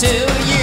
to you.